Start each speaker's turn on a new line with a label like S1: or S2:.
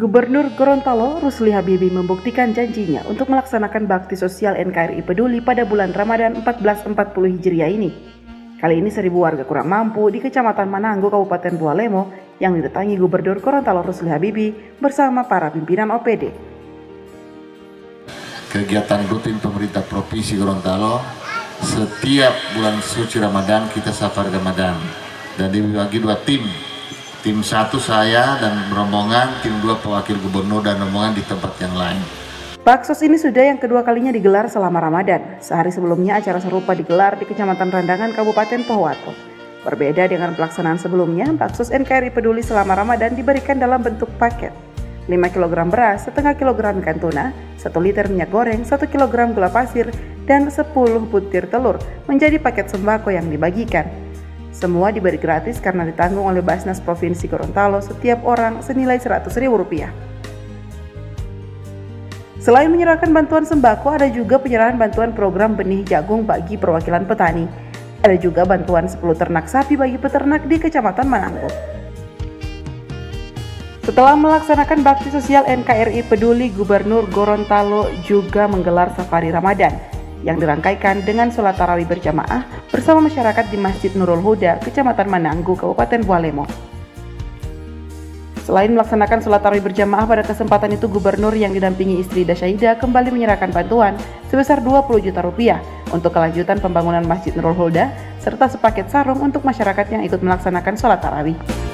S1: Gubernur Gorontalo Rusli Habibi membuktikan janjinya untuk melaksanakan bakti sosial NKRI Peduli pada bulan Ramadan 1440 Hijriah ini. Kali ini seribu warga kurang mampu di Kecamatan Mananggo, Kabupaten Bualemo yang didatangi Gubernur Gorontalo Rusli Habibi bersama para pimpinan OPD.
S2: Kegiatan rutin pemerintah Provinsi Gorontalo setiap bulan suci Ramadan kita safar Ramadan dan dibagi dua tim tim satu saya dan rombongan, tim dua pewakil gubernur dan rombongan di tempat yang lain.
S1: Baksos ini sudah yang kedua kalinya digelar selama Ramadan. Sehari sebelumnya acara serupa digelar di Kecamatan Randangan, Kabupaten Pohuwato. Berbeda dengan pelaksanaan sebelumnya, baksos NKRI Peduli selama Ramadan diberikan dalam bentuk paket. 5 kg beras, setengah kilogram ikan tuna, 1 liter minyak goreng, 1 kg gula pasir, dan 10 butir telur menjadi paket sembako yang dibagikan. Semua diberi gratis karena ditanggung oleh Basnas Provinsi Gorontalo setiap orang senilai Rp100.000. Selain menyerahkan bantuan sembako, ada juga penyerahan bantuan program benih jagung bagi perwakilan petani. Ada juga bantuan 10 ternak sapi bagi peternak di Kecamatan Mananggo. Setelah melaksanakan bakti sosial NKRI Peduli, Gubernur Gorontalo juga menggelar safari Ramadan yang dirangkaikan dengan sholat tarawih berjamaah bersama masyarakat di Masjid Nurul Huda, Kecamatan Mananggu, Kabupaten Bualemo. Selain melaksanakan sholat tarawih berjamaah pada kesempatan itu, Gubernur yang didampingi istri Dasyaida kembali menyerahkan bantuan sebesar 20 juta rupiah untuk kelanjutan pembangunan Masjid Nurul Huda serta sepaket sarung untuk masyarakat yang ikut melaksanakan sholat tarawih.